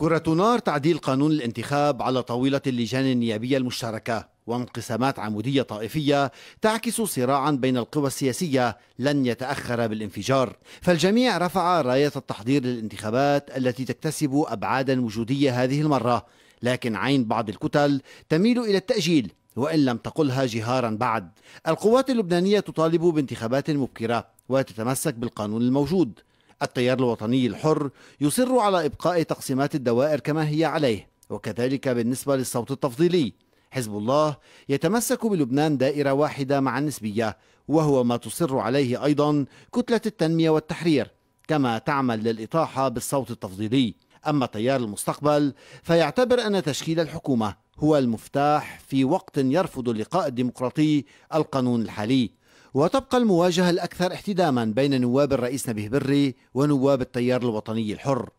كرة نار تعديل قانون الانتخاب على طاولة اللجان النيابية المشتركة وانقسامات عمودية طائفية تعكس صراعا بين القوى السياسية لن يتأخر بالانفجار. فالجميع رفع راية التحضير للانتخابات التي تكتسب أبعادا وجودية هذه المرة لكن عين بعض الكتل تميل إلى التأجيل وإن لم تقلها جهارا بعد. القوات اللبنانية تطالب بانتخابات مبكرة وتتمسك بالقانون الموجود. التيار الوطني الحر يصر على إبقاء تقسيمات الدوائر كما هي عليه وكذلك بالنسبة للصوت التفضيلي. حزب الله يتمسك بلبنان دائرة واحدة مع النسبية وهو ما تصر عليه أيضا كتلة التنمية والتحرير كما تعمل للإطاحة بالصوت التفضيلي. أما تيار المستقبل فيعتبر أن تشكيل الحكومة هو المفتاح في وقت يرفض اللقاء الديمقراطي القانون الحالي. وتبقى المواجهة الأكثر احتداما بين نواب الرئيس نبيه بري ونواب التيار الوطني الحر.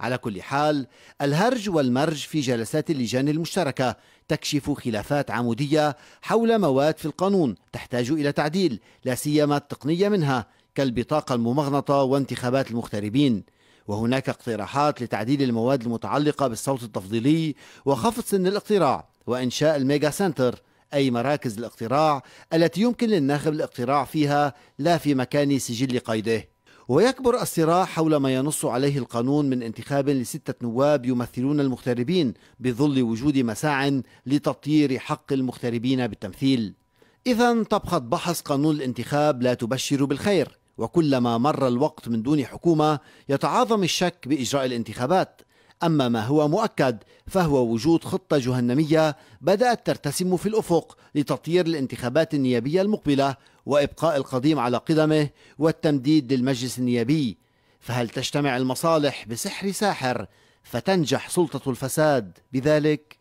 على كل حال الهرج والمرج في جلسات اللجان المشتركة تكشف خلافات عمودية حول مواد في القانون تحتاج إلى تعديل لا سيما التقنية منها كالبطاقة الممغنطة وانتخابات المغتربين. وهناك اقتراحات لتعديل المواد المتعلقة بالصوت التفضيلي وخفض سن الاقتراع وإنشاء ال mega center أي مراكز الاقتراع التي يمكن للناخب الاقتراع فيها لا في مكان سجل قيده ويكبر الصراع حول ما ينص عليه القانون من انتخاب لستة نواب يمثلون المغتربين بظل وجود مساع لتطيير حق المغتربين بالتمثيل. إذا طبخة بحث قانون الانتخاب لا تبشر بالخير وكلما مر الوقت من دون حكومة يتعاظم الشك بإجراء الانتخابات أما ما هو مؤكد فهو وجود خطة جهنمية بدأت ترتسم في الأفق لتطيير الانتخابات النيابية المقبلة وإبقاء القديم على قدمه والتمديد للمجلس النيابي فهل تجتمع المصالح بسحر ساحر فتنجح سلطة الفساد بذلك؟